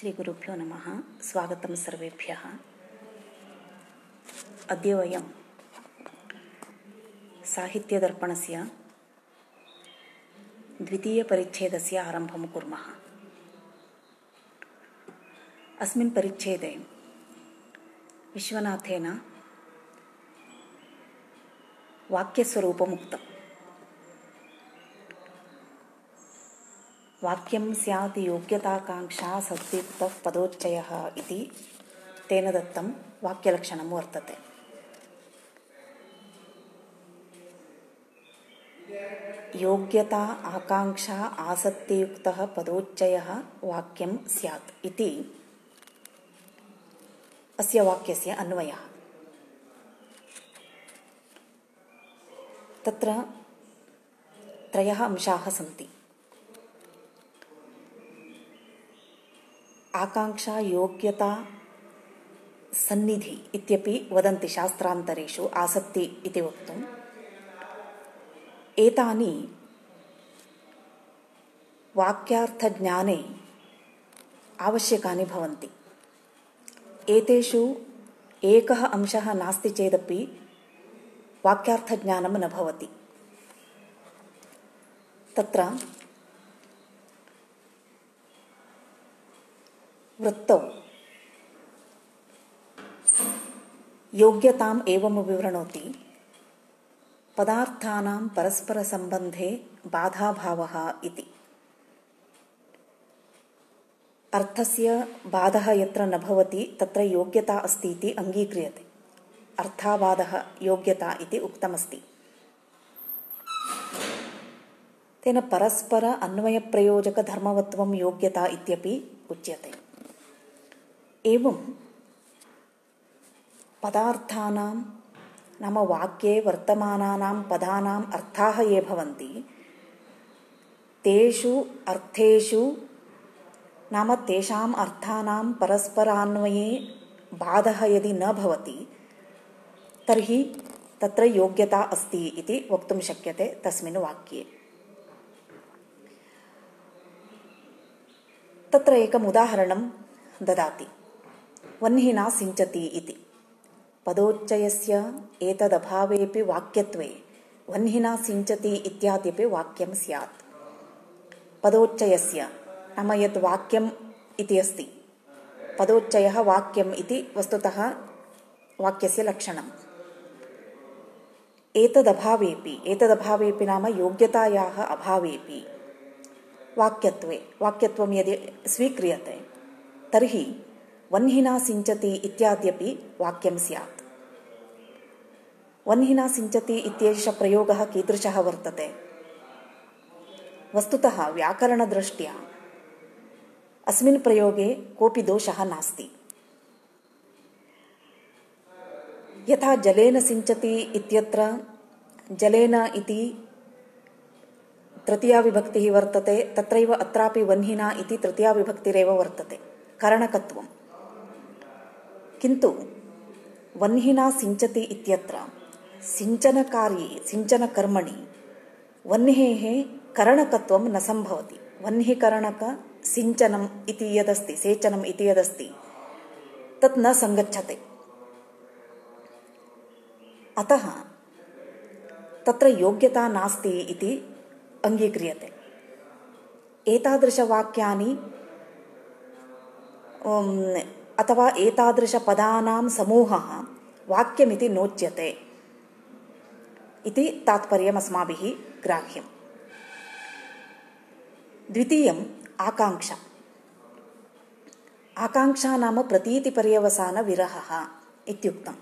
श्रीगुरुभ्यो नमः। स्वागतं सर्वेभ्यः। अद्य वयं साहित्यदर्पणस्य द्वितीयपरिच्छेदस्य आरम्भं कुर्मः। अस्मिन् परिच्छेदे विश्वनाथेन वाक्यस्वरूपमुक्तम् वाक्यं स्यात् योग्यताकाङ्क्षा सद्युक्तः पदोच्चयः इति तेन दत्तं वाक्यलक्षणं वर्तते। योग्यता आकाङ्क्षा आसक्तियुक्तः पदोच्चयः वाक्यं स्यात् इति अस्य वाक्यस्य अन्वयः। तत्र त्रयः अंशाः सन्ति आकाङ्क्षा योग्यता सन्निधि इत्यपि वदन्ति शास्त्रान्तरेषु आसक्ति इति वक्तुम् एतानि वाक्यार्थज्ञाने आवश्यकानि भवन्ति। एतेषु एकः अंशः नास्ति चेदपि वाक्यार्थज्ञानं न भवति। तत्र वृत्तौ। योग्यताम् एवं विवृणोति। पदार्थानां परस्परसम्बन्धे बाधाभावः इति। अर्थस्य बाधः यत्र न भवति, तत्र योग्यता अस्ति इति अङ्गीक्रियते। अर्थाबाधः योग्यता इति उक्तमस्ति। तेन परस्पर अन्वयप्रयोजकधर्मवत्वं योग्यता इत्यपि उच्यते। एवं पदार्थानां, नाम वाक्ये वर्तमानानां पदानाम् अर्थाः ये भवन्ति, तेषु अर्थेषु नाम तेषाम् अर्थानां परस्परान्वये बाधः यदि न भवति, तर्हि तत्र योग्यता अस्ति इति वक्तुं शक्यते तस्मिन् वाक्ये। तत्र एकम् उदाहरणं ददाति। वह्निना सिञ्चति इति। पदोच्चयस्य एतदभावेपि वाक्यत्वे, वह्निना सिञ्चति इत्याद्यपि वाक्यं स्यात्। पदोच्चयस्य, नाम यत् वाक्यम् इति अस्ति। पदोच्चयः वाक्यम् इति वस्तुतः वाक्यस्य लक्षणम्। एतदभावेपि एतदभावेपि नाम योग्यतायाः अभावेपि वाक्यत्वे। वाक्यत्वं यदि स्वीक्रियते, तर्हि वह्निना सिञ्चति इत्याद्यपि वाक्यं स्यात्। वह्निना सिञ्चति इत्येषः प्रयोगः कीदृशः वर्तते? वस्तुतः व्याकरणदृष्ट्या अस्मिन् प्रयोगे कोऽपि दोषः नास्ति। यथा जलेन सिञ्चति इत्यत्र, जलेन इति तृतीयाविभक्तिः वर्तते, तत्रैव अत्रापि वह्निना इति तृतीयाविभक्तिरेव वर्तते करणकत्वं किन्तु वह्निना सिञ्चति इत्यत्र सिञ्चनकार्ये, सिञ्चनकर्मणि, वह्नेः करणकत्वं न सम्भवति। वह्निकरणकसिञ्चनम् इति यदस्ति, सेचनम् इति यदस्ति, तत् न सङ्गच्छते। अतः तत्र योग्यता नास्ति इति अङ्गीक्रियते। एतादृशवाक्यानि अथवा एतादृशपदानां समूहः वाक्यमिति नोच्यते इति तात्पर्यम् अस्माभिः ग्राह्यम्। द्वितीयम् आकाङ्क्षा। आकाङ्क्षा नाम प्रतीतिपर्यवसानविरहः इत्युक्तम्।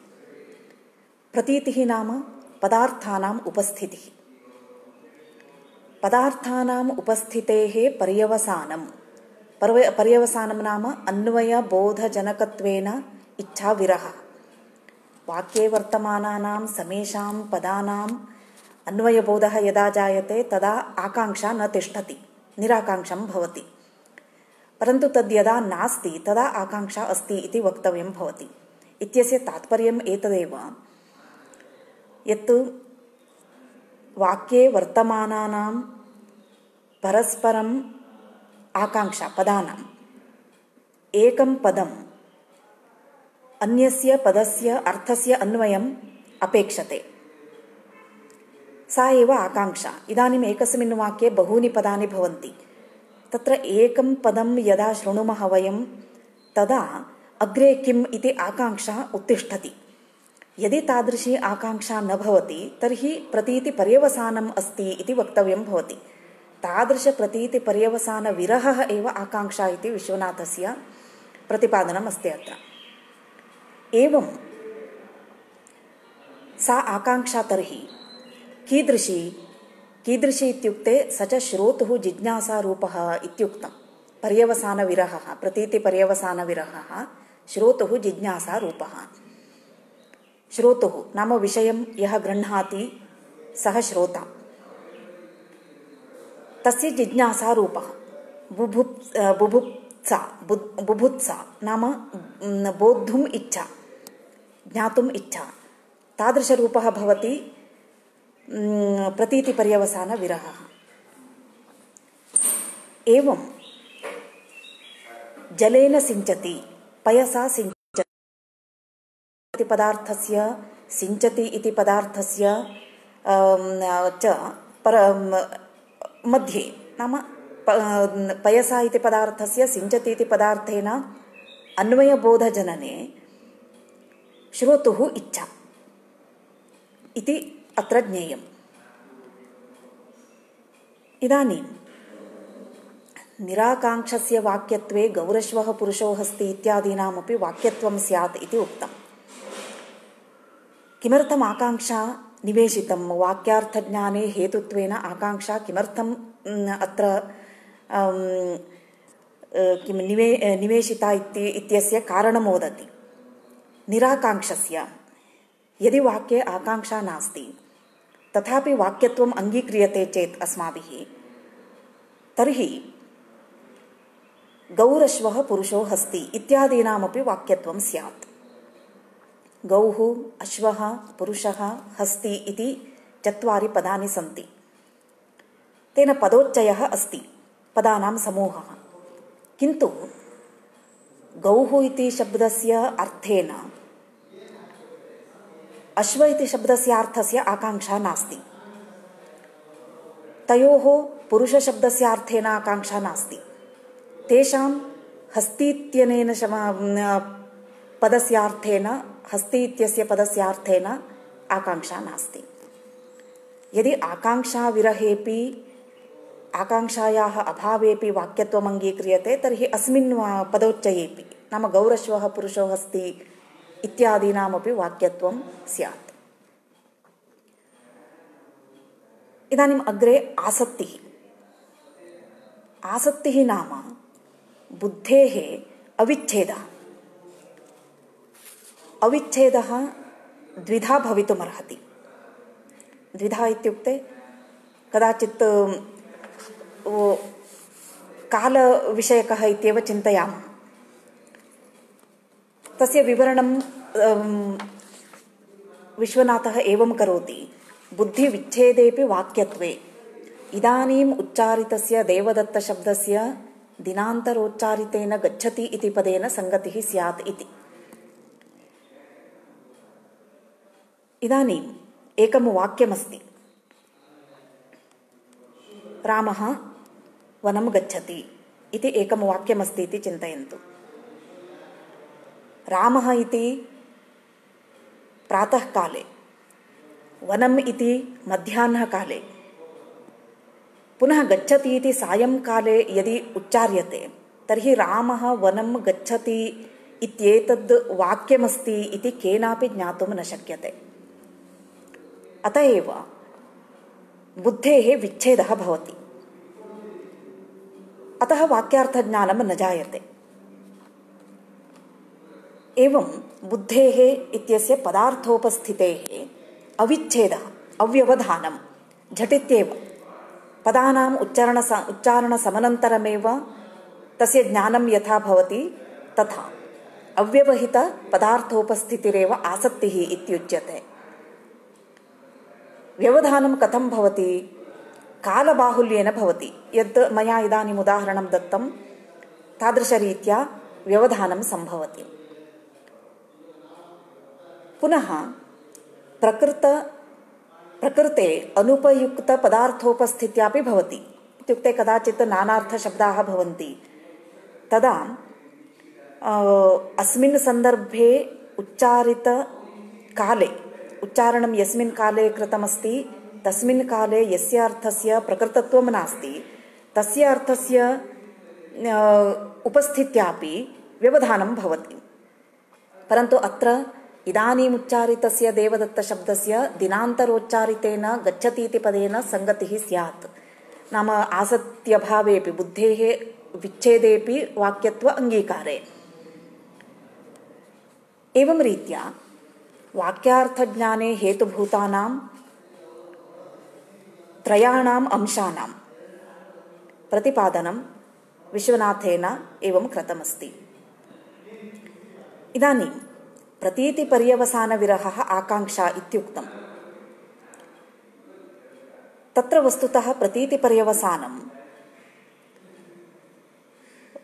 प्रतीतिः नाम पदार्थानाम् उपस्थितिः। पदार्थानाम् उपस्थितेः पर्यवसानं पर्व पर्यवसानं नाम अन्वयबोधजनकत्वेन इच्छाविरहः वाक्ये वर्तमानानां समेषां पदानाम् अन्वयबोधः यदा जायते, तदा आकाङ्क्षा न तिष्ठति, निराकाङ्क्षं भवति। परन्तु तद् यदा नास्ति, तदा आकाङ्क्षा अस्ति इति वक्तव्यं भवति। इत्यस्य तात्पर्यम् एतदेव। यत् वाक्ये वर्तमानानां परस्परम् आकाङ्क्षा पदानां एकं पदम् अन्यस्य पदस्य अर्थस्य अन्वयम् अपेक्षते। सा एव आकाङ्क्षा। इदानीम् एकस्मिन् वाक्ये बहूनि पदानि भवन्ति। तत्र एकं पदं यदा शृणुमः वयं तदा अग्रे किम् इति आकाङ्क्षा उत्तिष्ठति। यदि तादृशी आकाङ्क्षा न भवति तर्हि प्रतीतिपर्यवसानम् अस्ति इति वक्तव्यं भवति तादृशप्रतीतिपर्यवसानविरहः एव आकाङ्क्षा इति विश्वनाथस्य प्रतिपादनम् अस्ति अत्र। एवं सा आकाङ्क्षा तर्हि कीदृशी? कीदृशी इत्युक्ते स च श्रोतुः जिज्ञासारूपः इत्युक्तं। पर्यवसानविरहः प्रतीतिपर्यवसानविरहः श्रोतुः जिज्ञासारूपः। श्रोतुः नाम विषयं यः गृह्णाति सः श्रोता तस्य जिज्ञासारूपः। बुभुत् बुभुत्सा बुभुत्सा नाम बोद्धुम् इच्छा, ज्ञातुम् इच्छा। तादृशरूपः भवति प्रतीतिपर्यवसानविरहः। एवं, जलेन सिञ्चति, पयसा सिञ्चति, पदार्थस्य सिञ्चति इति पदार्थस्य च, पर मध्ये नाम पयसा इति पदार्थस्य सिञ्चति इति पदार्थेन अन्वयबोधजनने श्रोतुः इच्छा इति अत्र ज्ञेयम्। इदानीं निराकाङ्क्षस्य वाक्यत्वे गौरश्वः पुरुषो इत्यादीनामपि वाक्यत्वं स्यात् इति उक्तम्। किमर्थम् आकाङ्क्षा निवेशितं वाक्यार्थज्ञाने हेतुत्वेन आकाङ्क्षा किमर्थम् अत्र किं निवे निवेशिता इति इत्यस्य कारणं वदति निराकाङ्क्षस्य, यदि वाक्ये आकाङ्क्षा नास्ति, तथापि वाक्यत्वम् अङ्गीक्रियते चेत् अस्माभिः, तर्हि गौरश्वः पुरुषो हस्ति इत्यादीनामपि वाक्यत्वं स्यात्। गौः, अश्वः, पुरुषः, हस्ति इति चत्वारि पदानि सन्ति। तेन पदोच्चयः अस्ति, पदानां समूहः। किन्तु गौः इति शब्दस्य अर्थेन, अश्व इति शब्दस्य अर्थस्य आकाङ्क्षा नास्ति। तयोः पुरुषशब्दस्य अर्थेन आकाङ्क्षा नास्ति। तेषां हस्तीत्यनेन पदस्यार्थेन हस्ति इत्यस्य पदस्यार्थेन आकाङ्क्षा नास्ति यदि आकाङ्क्षाविरहेपि आकाङ्क्षायाः अभावेपि वाक्यत्वम् अङ्गीक्रियते तर्हि अस्मिन् पदोच्चयेपि नाम गौरश्वः पुरुषो अस्ति इत्यादीनामपि वाक्यत्वं स्यात् इदानीम् अग्रे आसक्तिः आसक्तिः नाम बुद्धेः अविच्छेदः अविच्छेदः द्विधा भवितुमर्हति। द्विधा इत्युक्ते कदाचित् कालविषयकः इत्येव चिन्तयामः। तस्य विवरणं विश्वनाथः एवं करोति। बुद्धिविच्छेदेपि वाक्यत्वे। इदानीम् उच्चारितस्य देवदत्तशब्दस्य दिनान्तरोच्चारितेन गच्छति इति पदेन सङ्गतिः स्यात् इति। इदानीम् एकं वाक्यमस्ति। रामः वनं गच्छति इति एकं वाक्यमस्ति इति चिन्तयन्तु। रामः इति प्रातःकाले, वनम् इति मध्याह्नकाले, पुनः गच्छति इति सायङ्काले यदि उच्चार्यते, तर्हि रामः वनं गच्छति इत्येतद् वाक्यमस्ति इति केनापि ज्ञातुं न शक्यते। अत एव। बुद्धेः विच्छेदः भवति। अतः वाक्यार्थज्ञानं न जायते। एवं बुद्धेः इत्यस्य पदार्थोपस्थितेः अविच्छेदः, अव्यवधानं, झटित्येव। पदानाम् उच्चारण उच्चारणसमनन्तरमेव तस्य ज्ञानं यथा भवति तथा। अव्यवहितपदार्थोपस्थितिरेव आसक्तिः इत्युच्यते। व्यवधानं कथं भवति? कालबाहुल्येन भवति। यद् मया इदानीम् उदाहरणं दत्तं तादृशरीत्या व्यवधानं सम्भवति। पुनः प्रकृत प्रकृते अनुपयुक्तपदार्थोपस्थित्यापि भवति। इत्युक्ते कदाचित् नानार्थशब्दाः भवन्ति। तदा अस्मिन् सन्दर्भे उच्चारितकाले उच्चारणं यस्मिन् काले कृतमस्ति, तस्मिन् काले यस्य अर्थस्य प्रकृतत्वं नास्ति। तस्य अर्थस्य उपस्थित्यापि व्यवधानं भवति। परन्तु अत्र इदानीम् उच्चारितस्य देवदत्तशब्दस्य दिनान्तरोच्चारितेन गच्छति इति पदेन सङ्गतिः स्यात्। नाम आसक्त्यभावेपि बुद्धेः विच्छेदेपि वाक्यत्व अङ्गीकारे। एवं रीत्या वाक्यार्थज्ञाने हेतुभूतानां त्रयाणाम् अंशानां प्रतिपादनं विश्वनाथेन एवं कृतमस्ति। इदानीं प्रतीतिपर्यवसानविरहः आकाङ्क्षा इत्युक्तम्। तत्र वस्तुतः प्रतीतिपर्यवसानं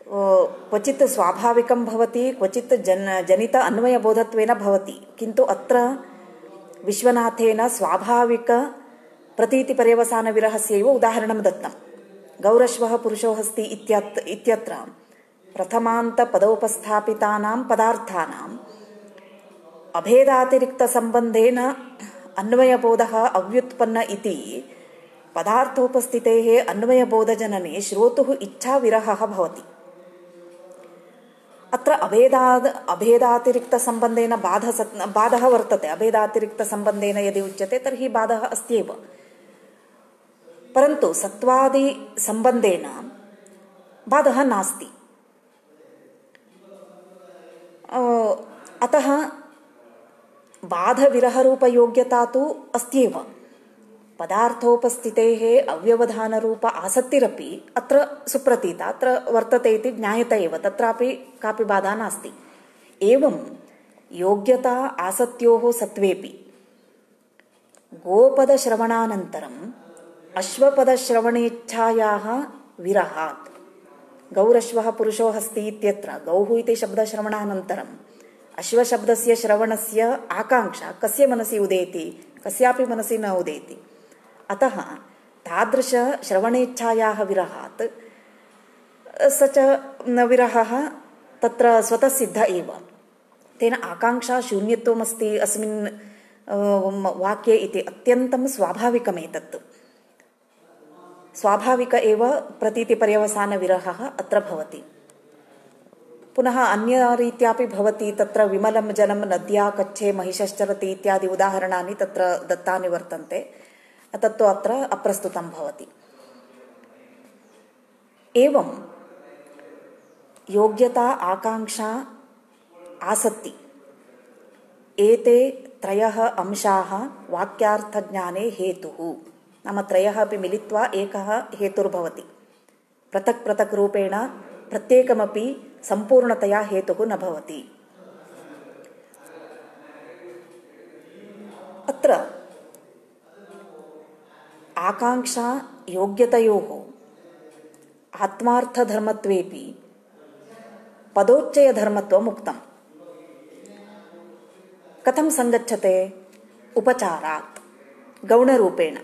क्वचित् स्वाभाविकं भवति, क्वचित् जन, जनित अन्वयबोधत्वेन भवति, किन्तु अत्र विश्वनाथेन स्वाभाविक प्रतीतिपर्यवसानविरहस्यैव उदाहरणं दत्तं। गौरश्वः, पुरुषो अस्ति इत्यत्, इत्यत्र प्रथमान्तपदोपस्थापितानां पदार्थानां अभेदातिरिक्तसम्बन्धेन अन्वयबोधः अव्युत्पन्न इति पदार्थोपस्थितेः अन्वयबोधजनने श्रोतुः इच्छाविरहः भवति। अत्र अभेदाद्, अभेदातिरिक्तसम्बन्धेन बाध बाधः वर्तते। अभेदातिरिक्तसम्बन्धेन यदि उच्यते, तर्हि बाधः अस्त्येव। परन्तु सत्त्वादिसम्बन्धेन बाधः नास्ति। अतः बाधविरहरूपयोग्यता तु अस्त्येव। पदार्थोपस्थितेः अव्यवधानरूप आसक्तिरपि अत्र सुप्रतीता, अत्र वर्तते इति ज्ञायते एव बाधा नास्ति। योग्यता आसत्योः सत्त्वेपि गोपदश्रवणानन्तरम् अश्वपदश्रवणेच्छायाः विरहात्। गौरश्वः पुरुषो अस्ति इत्यत्र, गौः इति शब्दश्रवणानन्तरम् अश्वशब्दस्य श्रवणस्य आकाङ्क्षा, कस्य मनसि उदेति, कस्यापि मनसि न उदेति। अतः तादृशश्रवणेच्छायाः विरहात्। स च विरहः तत्र स्वतः सिद्ध एव। तेन आकाङ्क्षा शून्यत्वमस्ति अस्मिन् वाक्ये इति अत्यन्तं स्वाभाविकमेतत्। स्वाभाविक एव प्रतीतिपर्यवसानविरहः अत्र भवति। पुनः अन्यरीत्यापि भवति तत्र विमलं जलं नद्या कच्छे महिषश्चरति इत्यादि उदाहरणानि तत्र दत्तानि वर्तन्ते। तत्तु अत्र अप्रस्तुतं भवति। एवं योग्यता, आकाङ्क्षा, आसक्ति, एते त्रयः अंशाः वाक्यार्थज्ञाने हेतुः। नाम त्रयः अपि मिलित्वा एकः हेतुर्भवति। पृथक् पृथक् रूपेण प्रत्येकमपि सम्पूर्णतया हेतुः न भवति। अत्र आकाङ्क्षा योग्यतयोः। आत्मार्थधर्मत्वेपि पदोच्चयधर्मत्वम् उक्तम् कथं सङ्गच्छते? उपचारात्। गौणरूपेण।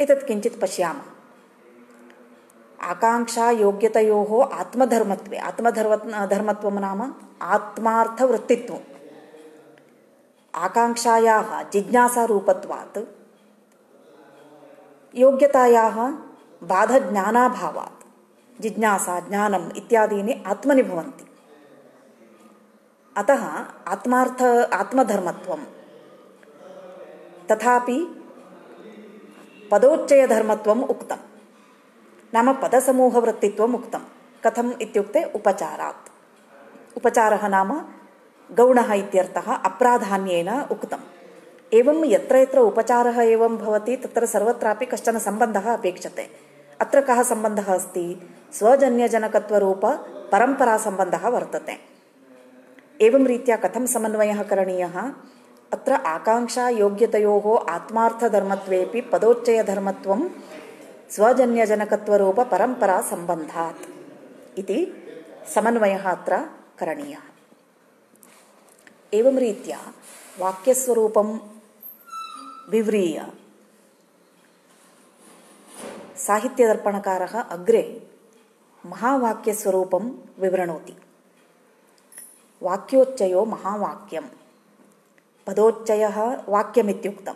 एतत् किञ्चित् पश्यामः। आकाङ्क्षा योग्यतयोः आत्मधर्मत्वे आत्मधर्म धर्मत्वं नाम आत्मार्थवृत्तित्वम्। आकाङ्क्षायाः जिज्ञासारूपत्वात् योग्यतायाः बाधज्ञानाभावात्। जिज्ञासा, ज्ञानम् इत्यादीनि आत्मनि भवन्ति अतः आत्मार्थ आत्मधर्मत्वं तथापि पदोच्चयधर्मत्वम् उक्तम्। नाम पदसमूहवृत्तित्वम् उक्तं कथम् इत्युक्ते उपचारात्। उपचारः नाम गौणः इत्यर्थः अप्राधान्येन उक्तम्। एवं यत्र यत्र उपचारः एवं भवति, तत्र सर्वत्रापि कश्चन सम्बन्धः अपेक्षते। अत्र कः सम्बन्धः अस्ति? स्वजन्यजनकत्वरूप परम्परासम्बन्धः वर्तते। एवं रीत्या कथं समन्वयः करणीयः? अत्र आकाङ्क्षा योग्यतयोः आत्मार्थधर्मत्वेपि पदोच्चयधर्मत्वं स्वजन्यजनकत्वरूप परम्परा इति समन्वयः अत्र करणीयः। एवं रीत्या वाक्यस्वरूपं विव्रीय। साहित्यदर्पणकारः अग्रे महावाक्यस्वरूपं विवृणोति। वाक्योच्चयो महावाक्यं पदोच्चयः वाक्यमित्युक्तम्।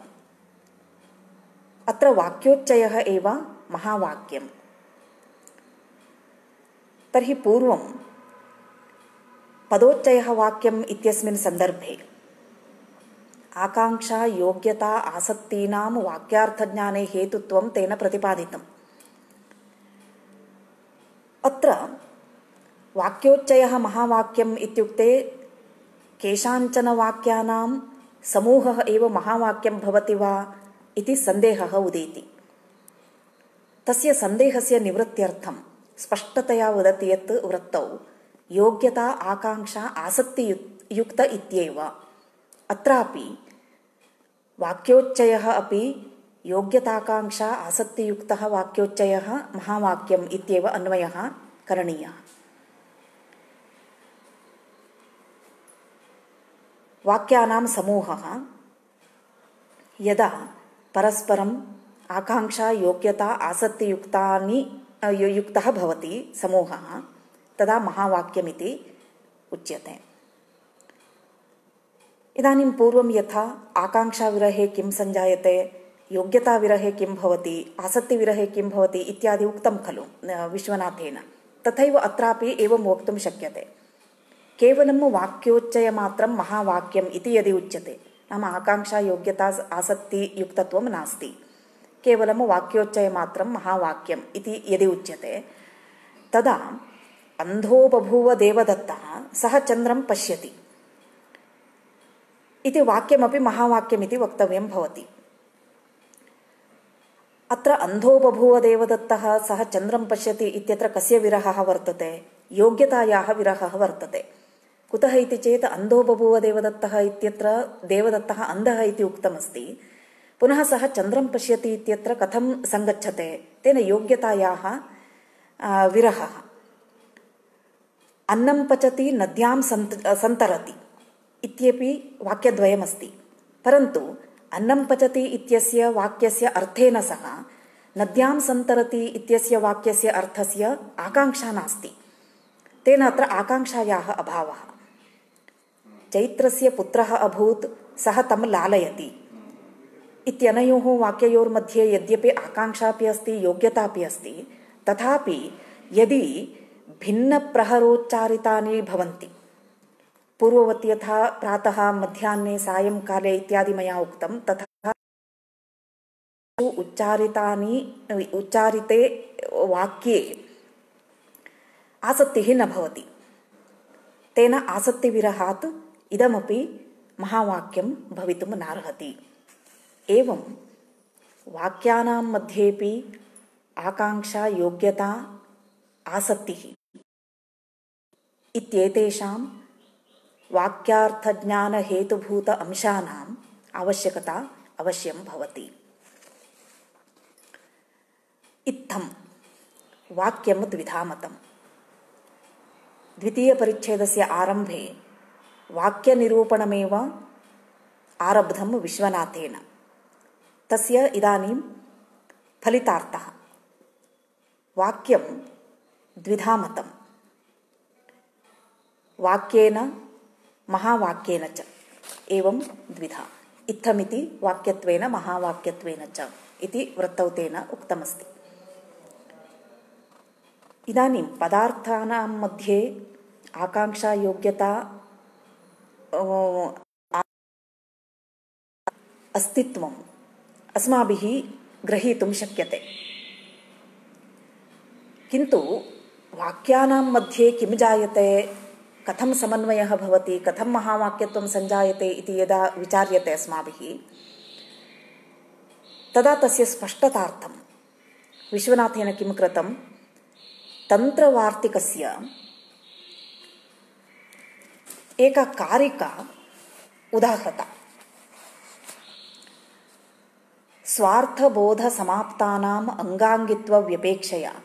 अत्र वाक्योच्चयः एव महावाक्यम्। तर्हि पूर्वं पदोच्चयः वाक्यम् इत्यस्मिन् सन्दर्भे आकाङ्क्षा योग्यता, आसक्तीनां वाक्यार्थज्ञाने हेतुत्वं तेन प्रतिपादितम् अत्र वाक्योच्चयः महावाक्यम् इत्युक्ते केषाञ्चन वाक्यानां समूहः एव महावाक्यं भवति वा इति सन्देहः उदेति। तस्य सन्देहस्य निवृत्त्यर्थं स्पष्टतया वदति यत् वृत्तौ योग्यता आकाङ्क्षा आसक्तियुक्त इत्येव। अत्रापि वाक्योच्चयः अपि योग्यताकाङ्क्षा, आसक्तियुक्तः वाक्योच्चयः महावाक्यम् इत्येव अन्वयः करणीयः। वाक्यानां समूहः यदा परस्परम् आकाङ्क्षा, योग्यता, आसक्तियुक्तानि युक्तः भवति समूहः, तदा महावाक्यमिति उच्यते। इदानीं पूर्वं यथा आकाङ्क्षाविरहे किं सञ्जायते, योग्यताविरहे किं भवति, आसक्तिविरहे किं भवति इत्यादि उक्तं खलु विश्वनाथेन। तथैव अत्रापि एवं वक्तुं शक्यते। केवलं वाक्योच्चयमात्रं महावाक्यम् इति यदि उच्यते, नाम आकाङ्क्षा, योग्यता आसक्तियुक्तत्वं नास्ति। केवलं वाक्योच्चयमात्रं महावाक्यम् इति यदि उच्यते, तदा अन्धो बभूव देवदत्तः सः चन्द्रं पश्यति। इति वाक्यमपि महावाक्यमिति वक्तव्यं भवति। अत्र अन्धो बभूव देवदत्तः सः चन्द्रं पश्यति इत्यत्र कस्य विरहः वर्तते? योग्यतायाः विरहः वर्तते। कुतः इति चेत् अन्धो बभूव देवदत्तः इत्यत्र देवदत्तः अन्धः इति उक्तमस्ति। पुनः सः चन्द्रं पश्यति इत्यत्र कथं सङ्गच्छते? तेन योग्यतायाः विरहः। अन्नं पचति, नद्यां सन्त, सन्तरति। इत्यपि वाक्यद्वयमस्ति। परन्तु अन्नं पचति इत्यस्य वाक्यस्य अर्थेन सह नद्यां सन्तरति इत्यस्य वाक्यस्य अर्थस्य आकाङ्क्षा नास्ति। तेन अत्र आकाङ्क्षायाः अभावः। चैत्रस्य पुत्रः अभूत्, सः तं लालयति। इत्यनयोः वाक्ययोर्मध्ये यद्यपि आकाङ्क्षापि अस्ति, योग्यतापि अस्ति, तथापि यदि भिन्नप्रहरोच्चारितानि भवन्ति पूर्ववत् यथा प्रातः, मध्याह्ने सायङ्काले इत्यादि मया उक्तं, तथा उच्चारितानि, उच्चारिते वाक्ये आसक्तिः न भवति। तेन आसक्तिविरहात् इदमपि महावाक्यं भवितुं नार्हति। एवं वाक्यानां मध्येपि आकाङ्क्षा, योग्यता, आसक्तिः इत्येतेषां वाक्यार्थज्ञानहेतुभूत अंशानाम् आवश्यकता अवश्यं भवति। इत्थं वाक्यं द्विधा मतं द्वितीयपरिच्छेदस्य आरम्भे वाक्यनिरूपणमेव आरब्धं विश्वनाथेन। तस्य इदानीं फलितार्थः। वाक्यं द्विधा वाक्येन महावाक्येन च एवं द्विधा। इत्थमिति वाक्यत्वेन महावाक्यत्वेन च इति वृत्तौ तेन उक्तमस्ति। इदानीं पदार्थानां मध्ये आकाङ्क्षायोग्यता अस्तित्वं अस्माभिः ग्रहीतुं शक्यते। किन्तु वाक्यानां मध्ये किं जायते? कथं समन्वयः भवति, कथं महावाक्यत्वं सञ्जायते इति यदा विचार्यते अस्माभिः, तदा तस्य स्पष्टतार्थं, विश्वनाथेन किं कृतं? तन्त्रवार्तिकस्य एका कारिका उदाहृता। स्वार्थबोधसमाप्तानाम् अङ्गाङ्गित्वव्यपेक्षया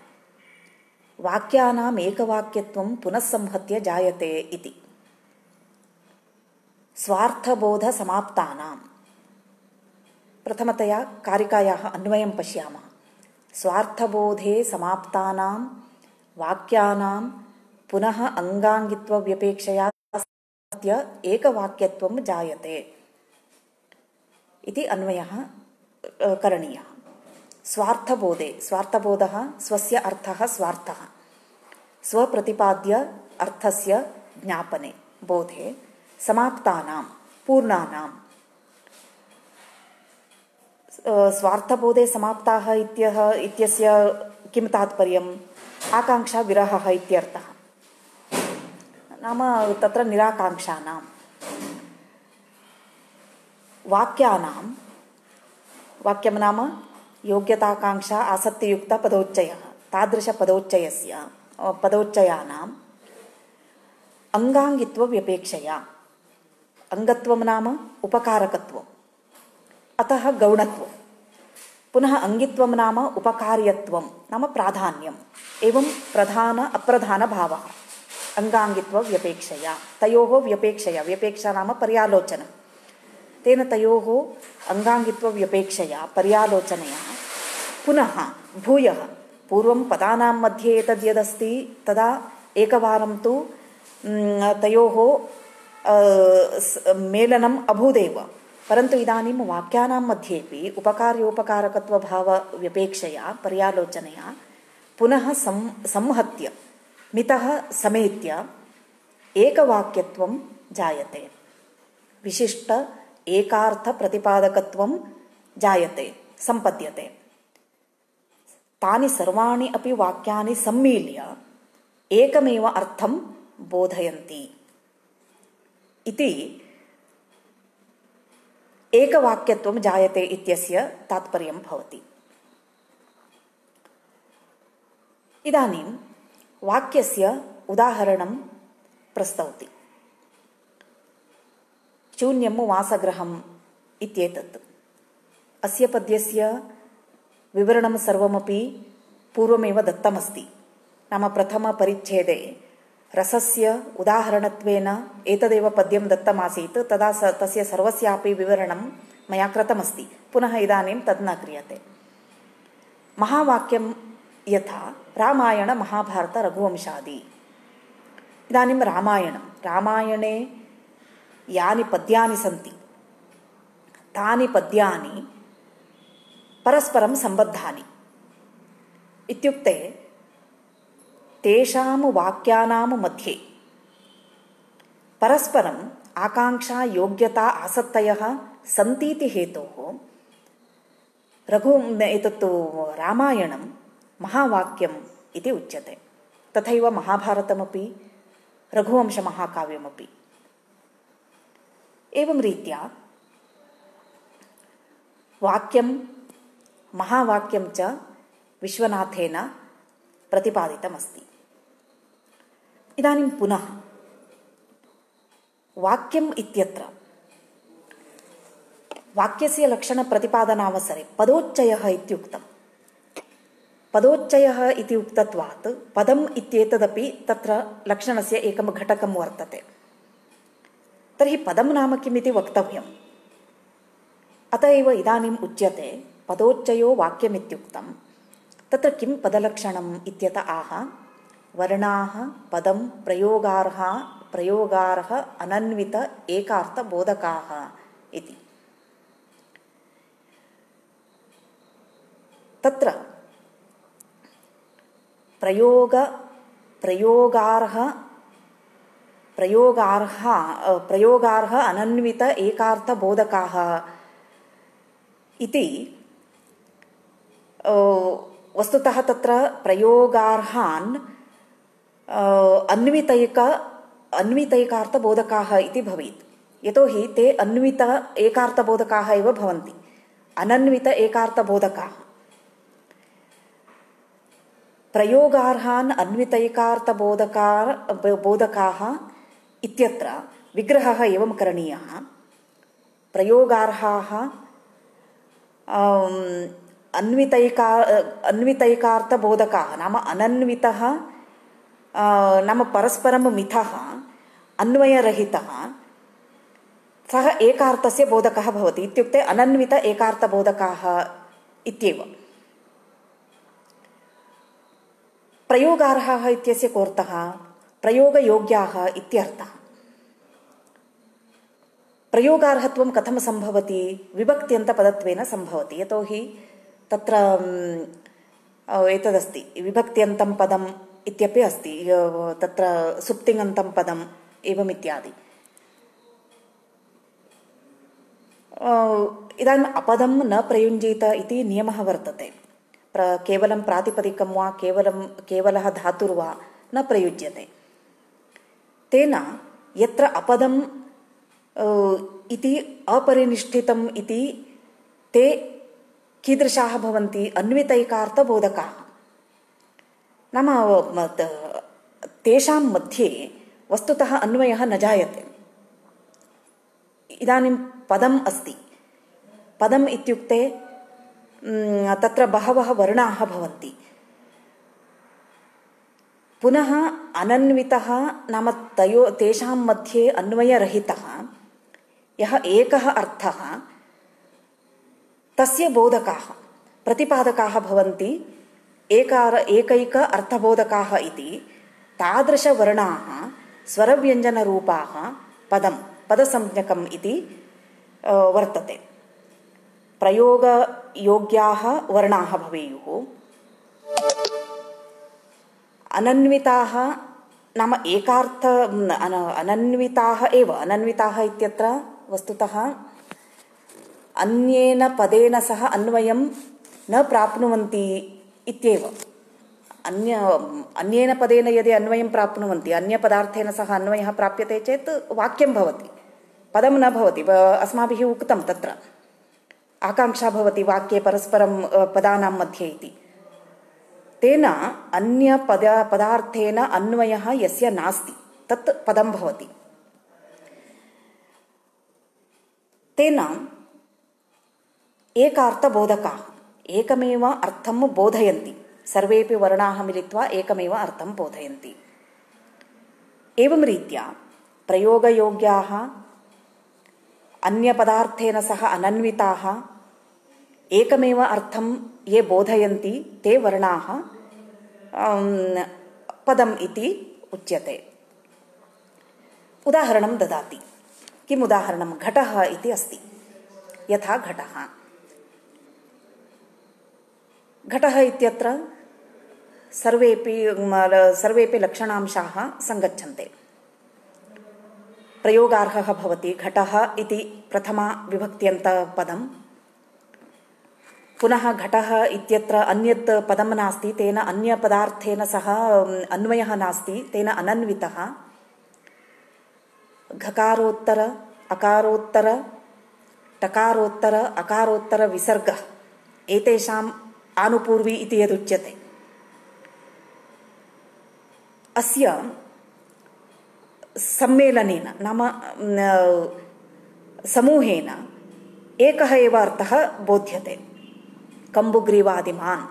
वाक्यानाम् एकवाक्यत्वं पुनः जायते इति। स्वार्थबोधसमाप्तानां प्रथमतया कारिकायाः अन्वयं पश्यामः। स्वार्थबोधे समाप्तानां वाक्यानां पुनः अङ्गाङ्गित्वव्यपेक्षया एकवाक्यत्वं जायते। इति अन्वयः करणीयः। स्वार्थबोधे, स्वार्थबोधः, स्वस्य अर्थः स्वार्थः। स्वप्रतिपाद्य अर्थस्य ज्ञापने, बोधे, समाप्तानां, पूर्णानां। स्वार्थबोधे समाप्ताः इत्यः इत्यस्य किं तात्पर्यम्? आकाङ्क्षा विरहः इत्यर्थः। नाम तत्र निराकाङ्क्षानां। वाक्यानां, वाक्यं नाम योग्यताकाङ्क्षा आसक्तियुक्तपदोच्चयः तादृशपदोच्चयस्य पदोच्चयानाम् अङ्गाङ्गित्वव्यपेक्षया। अङ्गत्वं नाम उपकारकत्वम्। अतः गौणत्वं पुनः अङ्गित्वं नाम उपकार्यत्वं नाम प्राधान्यम्। एवं प्रधान, अप्रधानभावः। अङ्गाङ्गित्वव्यपेक्षया, तयोः व्यपेक्षया, व्यपेक्षा नाम पर्यालोचनं। तेन तयोः अङ्गाङ्गित्वव्यपेक्षया, पर्यालोचनया, पुनः भूयः, पूर्वं पदानां मध्ये एतद् यदस्ति, तदा एकवारं तु तयोः मेलनम् अभूदेव। परन्तु इदानीं वाक्यानां मध्येपि उपकार्योपकारकत्वभावव्यपेक्षया, पर्यालोचनया, पुनः सं, संहत्य, मितः समेत्य, एकवाक्यत्वं जायते। विशिष्ट एकार्थप्रतिपादकत्वं जायते, सम्पद्यते। तानि सर्वाणि अपि वाक्यानि सम्मील्य एकमेव अर्थं बोधयन्ति। इति एकवाक्यत्वं जायते इत्यस्य तात्पर्यं भवति। इदानीं वाक्यस्य उदाहरणं प्रस्तौति। शून्यं वासगृहम् इत्येतत्। अस्य पद्यस्य विवरणं सर्वमपि पूर्वमेव दत्तमस्ति। नाम प्रथमपरिच्छेदे रसस्य उदाहरणत्वेन एतदेव पद्यं दत्तमासीत्। तदा स तस्य सर्वस्यापि विवरणं मया कृतमस्ति। पुनः इदानीं तद् न क्रियते। महावाक्यं यथा रामायणमहाभारतरघुवंशादि। इदानीं रामायणं। रामायणे यानि पद्यानि सन्ति। तानि पद्यानि परस्परं सम्बद्धानि। इत्युक्ते तेषां वाक्यानां मध्ये परस्परम् आकाङ्क्षा योग्यता आसक्तयः सन्तीति हेतोः रघु एतत्तु रामायणं महावाक्यम् इति उच्यते। तथैव महाभारतमपि रघुवंशमहाकाव्यमपि एवं रीत्या वाक्यं, महावाक्यं च विश्वनाथेन प्रतिपादितमस्ति। इदानीं पुनः वाक्यम् इत्यत्र वाक्यस्य लक्षणप्रतिपादनावसरे पदोच्चयः इत्युक्तं पदोच्चयः इति उक्तत्वात् पदम् इत्येतदपि तत्र लक्षणस्य एकं घटकं वर्तते। तर्हि पदं नाम किमिति वक्तव्यम्? अत एव इदानीम् उच्यते पदोच्चयो वाक्यमित्युक्तं तत्र किं पदलक्षणम् इत्यत आह? वर्णाः पदं प्रयोगार्ह प्रयोगार्ह अनन्वित एकार्थबोधकाः इति। तत्र प्रयोग प्रयोगार्ह प्रयोगार्ह प्रयोगार्ह अनन्वित एकार्थबोधकाः इति वस्तुतः तत्र प्रयोगार्हान् अन्वितैक, अन्वितैकार्थबोधकाः इति भवेत्। यतोहि ते अन्वित एकार्थबोधकाः एव भवन्ति। अनन्वित एकार्थबोधकाः। प्रयोगार्हान्, अन्वितैकार्थबोधकार बोधकाः इत्यत्र विग्रहः एवं करणीयः। प्रयोगार्हाः अन्वितैका, अन्वितैकार्थबोधकाः, नाम अनन्वितः नाम परस्परं मिथः, अन्वयरहितः, सः एकार्थस्य बोधकः भवति। इत्युक्ते अनन्वित एकार्थबोधकाः इत्येव। प्रयोगार्हाः इत्यस्य कोऽर्थः? प्रयोगयोग्याः इत्यर्थः। प्रयोगार्हत्वं कथं सम्भवति? विभक्त्यन्तपदत्वेन सम्भवति। यतोहि तत्र एतदस्ति। विभक्त्यन्तं पदम् इत्यपि अस्ति। तत्र सुप्तिङन्तं पदम् एवम् इत्यादि इदानीम् अपदं न प्रयुञ्जीत इति नियमः वर्तते। प्र, केवलं प्रातिपदिकं वा, केवलं, केवलः धातुर्वा न प्रयुज्यते। तेन यत्र अपदं इति अपरिनिष्ठितम् इति ते कीदृशाः भवन्ति अन्वितैकार्थबोधकाः। नाम तेषां मध्ये वस्तुतः अन्वयः न जायते। इदानीं पदम् अस्ति। पदम् इत्युक्ते तत्र बहवः वर्णाः भवन्ति। पुनः अनन्वितः नाम तयो तेषां मध्ये अन्वयरहितः यः एकः अर्थः तस्य बोधकाः प्रतिपादकाः भवन्ति एकार एकैक अर्थबोधकाः इति तादृशवर्णाः स्वरव्यञ्जनरूपाः पदं पदसंज्ञकम् इति वर्तते प्रयोगयोग्याः वर्णाः भवेयुः अनन्विताः नाम एकार्थ अनन्विताः एव। अनन्विताः इत्यत्र वस्तुतः अन्येन पदेन सह अन्वयं न प्राप्नुवन्ति इत्येव। अन्य, अन्येन पदेन यदि अन्वयं प्राप्नुवन्ति, अन्यपदार्थेन सह अन्वयः प्राप्यते चेत् वाक्यं भवति। पदं न भवति अस्माभिः उक्तं तत्र। आकाङ्क्षा भवति वाक्ये परस्परं पदानां मध्ये इति। तेन अन्यपद पदार्थेन अन्वयः यस्य नास्ति. तत् पदं भवति. तेन एकार्थबोधकाः एकमेव अर्थं बोधयन्ति. सर्वेपि वर्णाः मिलित्वा एकमेव अर्थं बोधयन्ति. एवं रीत्या प्रयोगयोग्याः अन्यपदार्थेन सह अनन्विताः एकमेव अर्थं ये बोधयन्ति, ते वर्णाः पदम् इति उच्यते। उदाहरणं ददाति। किम् उदाहरणं? घटः इति अस्ति। यथा घटः। घटः इत्यत्र सर्वेपि सर्वेपि लक्षणांशाः सङ्गच्छन्ते। प्रयोगार्हः भवति घटः इति प्रथमा विभक्त्यन्तपदं पुनः घटः इत्यत्र अन्यत् पदं नास्ति तेन अन्यपदार्थेन सह अन्वयः नास्ति तेन अनन्वितः घकारोत्तर अकारोत्तर टकारोत्तर अकारोत्तर विसर्गः एतेषाम् आनुपूर्वी इति यदुच्यते अस्य सम्मेलनेन नाम समूहेन एकः एव अर्थः बोध्यते कम्बुग्रीवादिमान्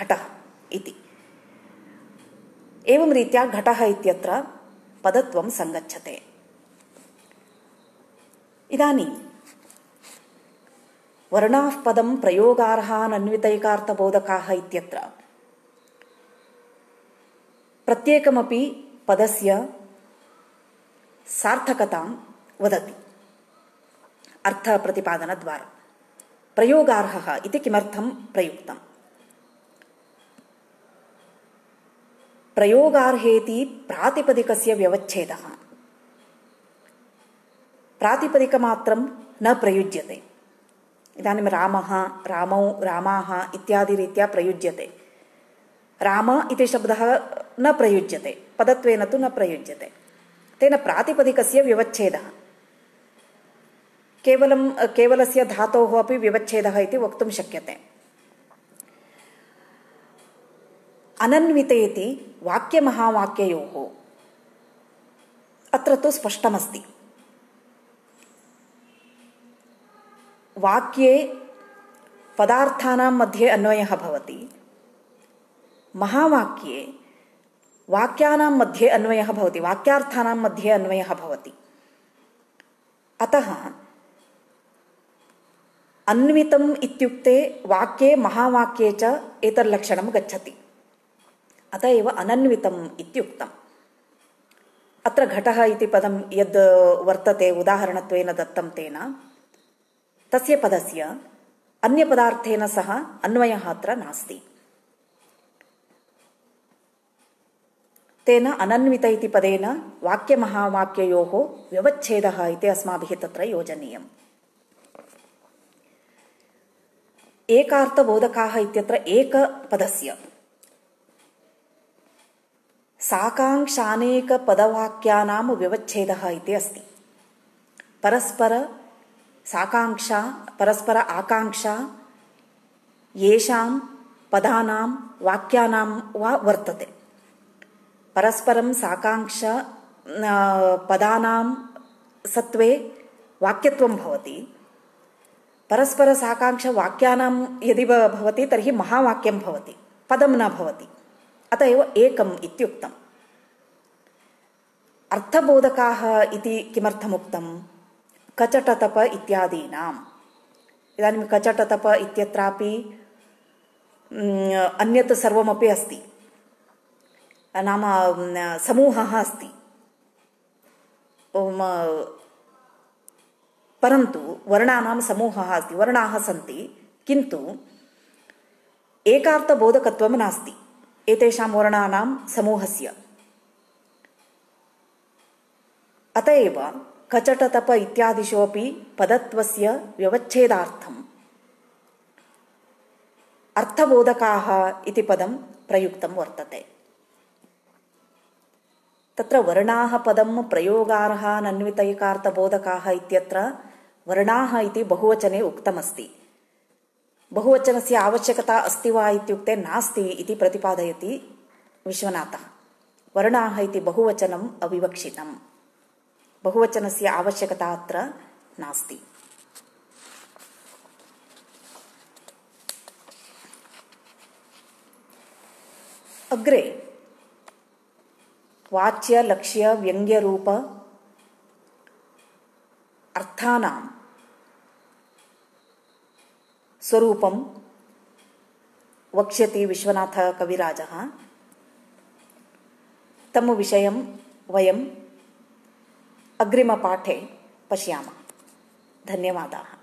घटः इति एवं रीत्या घटः इत्यत्र पदत्वं सङ्गच्छते इदानीं वर्णाः पदं प्रयोगार्हान् अन्वितैकार्थबोधकाः इत्यत्र प्रत्येकमपि पदस्य सार्थकतां वदति अर्थप्रतिपादनद्वारा प्रयोगार्हः इति किमर्थं प्रयुक्तम्? प्रयोगार्हेति प्रातिपदिकस्य व्यवच्छेदः। प्रातिपदिकमात्रं न प्रयुज्यते। इदानीं रामः, रामौ, रामाः इत्यादिरीत्या प्रयुज्यते। राम इति शब्दः न प्रयुज्यते, पदत्वेन तु न प्रयुज्यते। तेन प्रातिपदिकस्य व्यवच्छेदः। केवलं केवलस्य धातोः अपि व्यवच्छेदः इति वक्तुं शक्यते। अनन्वितेति वाक्यमहावाक्ययोः। अत्र तु पदार्थानां मध्ये अन्वयः भवति। महावाक्ये वाक्यानां मध्ये अन्वयः भवति। वाक्यार्थानां मध्ये अन्वयः भवति। अतः अन्वितम् इत्युक्ते वाक्ये महावाक्ये च एतल्लक्षणं गच्छति अत एव अनन्वितम् इत्युक्तम् अत्र घटः इति पदं यद् वर्तते उदाहरणत्वेन दत्तं तेन तस्य पदस्य अन्यपदार्थेन सह अन्वयः अत्र नास्ति तेन अनन्वित इति पदेन वाक्यमहावाक्ययोः व्यवच्छेदः इति अस्माभिः तत्र योजनीयम् एकार्थबोधकाः इत्यत्र एकपदस्य। साकाङ्क्षानेकपदवाक्यानां व्यवच्छेदः इति अस्ति। परस्पर साकाङ्क्षा परस्पर आकाङ्क्षा येषां पदानां वाक्यानां वा वर्तते। परस्परं साकाङ्क्ष पदानां सत्वे वाक्यत्वं भवति परस्परसाकाङ्क्षवाक्यानां यदि भवति तर्हि महावाक्यं भवति पदं न भवति। अत एव एकम् इत्युक्तम्। अर्थबोधकाः इति किमर्थमुक्तं कचटतप इत्यादीनाम्। इदानीं कचटतप इत्यत्रापि अन्यत् सर्वमपि अस्ति। नाम समूहः अस्ति परन्तु वर्णानां समूहः अस्ति वर्णाः सन्ति किन्तु एकार्थबोधकत्वं नास्ति एतेषां वर्णानां समूहस्य। अत एव कचटतप इत्यादिषु अपि पदत्वस्य व्यवच्छेदार्थम्। अर्थबोधकाः इति पदं प्रयुक्तं वर्तते। तत्र वर्णाः पदं प्रयोगार्हानन्वितैकार्थबोधकाः इत्यत्र वर्णाः इति बहुवचने उक्तमस्ति। बहुवचनस्य आवश्यकता अस्ति वा इत्युक्ते नास्ति इति प्रतिपादयति विश्वनाथः। वर्णाः इति बहुवचनम् अविवक्षितम्। बहुवचनस्य आवश्यकता अत्र नास्ति। अग्रे वाच्य लक्ष्य व्यङ्ग्यरूप अर्थानां स्वरूपं वक्ष्यति विश्वनाथकविराजः तं विषयं वयम् अग्रिमपाठे पश्यामः। धन्यवादाः।